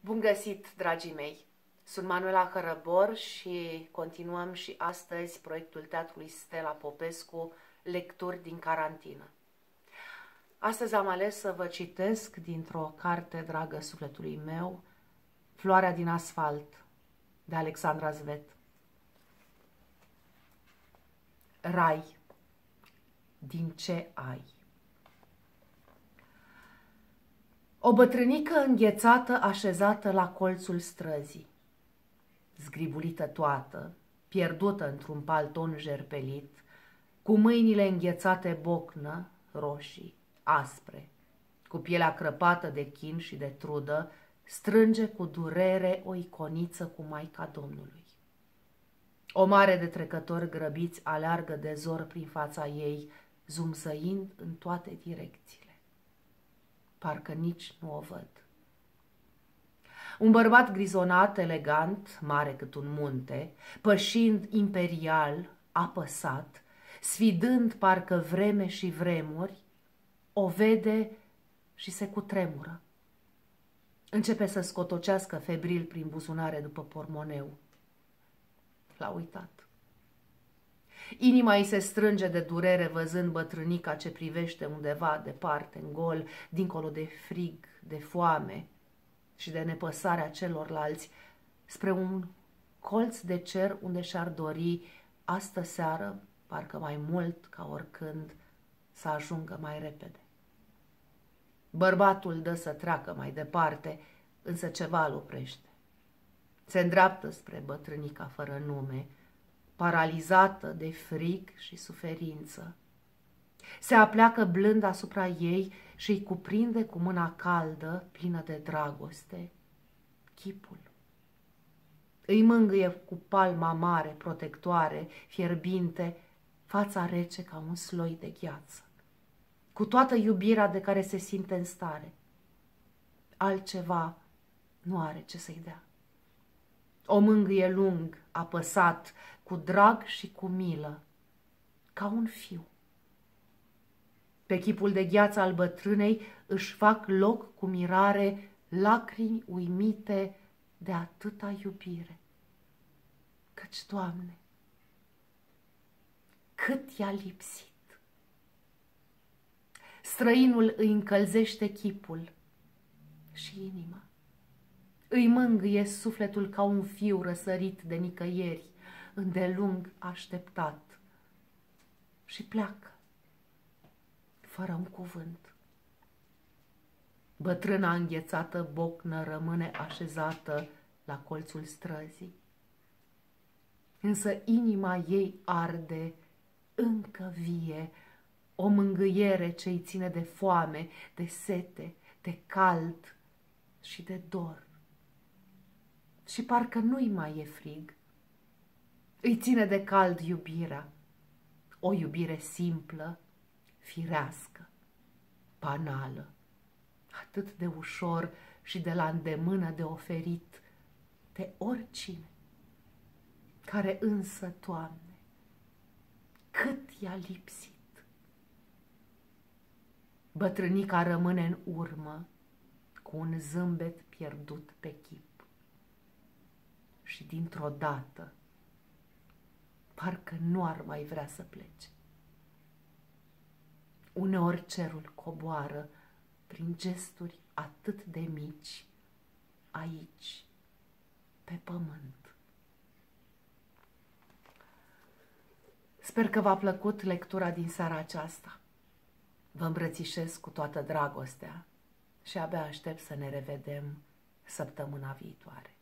Bun găsit, dragii mei! Sunt Manuela Hărăbor și continuăm și astăzi proiectul Teatrului Stella Popescu, Lecturi din carantină. Astăzi am ales să vă citesc dintr-o carte dragă sufletului meu, Floarea din asfalt, de Alexandra Zvet. Rai, din ce ai? O bătrânică înghețată așezată la colțul străzii, zgribulită toată, pierdută într-un palton jerpelit, cu mâinile înghețate bocnă, roșii, aspre, cu pielea crăpată de chin și de trudă, strânge cu durere o iconiță cu Maica Domnului. O mare de trecători grăbiți aleargă de zor prin fața ei, zumzăind în toate direcțiile parcă nici nu o văd. Un bărbat grizonat, elegant, mare cât un munte, pășind imperial, apăsat, sfidând parcă vreme și vremuri, o vede și se cutremură. Începe să scotocească febril prin buzunare după pormoneu. L-a uitat. Inima îi se strânge de durere văzând bătrânica ce privește undeva departe, în gol, dincolo de frig, de foame și de nepăsarea celorlalți, spre un colț de cer unde și-ar dori astă seară, parcă mai mult ca oricând, să ajungă mai repede. Bărbatul dă să treacă mai departe, însă ceva îl oprește. Se îndreaptă spre bătrânica fără nume, paralizată de fric și suferință. Se apleacă blând asupra ei și îi cuprinde cu mâna caldă, plină de dragoste, chipul. Îi mângâie cu palma mare, protectoare, fierbinte, fața rece ca un sloi de gheață, cu toată iubirea de care se simte în stare. Altceva nu are ce să-i dea. O mângâie lung, apăsat, cu drag și cu milă, ca un fiu. Pe chipul de gheață al bătrânei își fac loc cu mirare lacrimi uimite de atâta iubire. Căci, Doamne, cât i-a lipsit! Străinul îi încălzește chipul și inima. Îi mângâie sufletul ca un fiu răsărit de nicăieri, îndelung așteptat. Și pleacă, fără un cuvânt. Bătrâna înghețată bocnă rămâne așezată la colțul străzii. Însă inima ei arde încă vie, o mângâiere ce-i ține de foame, de sete, de cald și de dor și parcă nu-i mai e frig. Îi ține de cald iubirea, o iubire simplă, firească, banală, atât de ușor și de la îndemână de oferit de oricine, care însă, Doamne, cât i-a lipsit. Bătrânica rămâne în urmă cu un zâmbet pierdut pe chip și dintr-o dată parcă nu ar mai vrea să plece. Uneori cerul coboară prin gesturi atât de mici aici, pe pământ. Sper că v-a plăcut lectura din seara aceasta. Vă îmbrățișez cu toată dragostea și abia aștept să ne revedem săptămâna viitoare.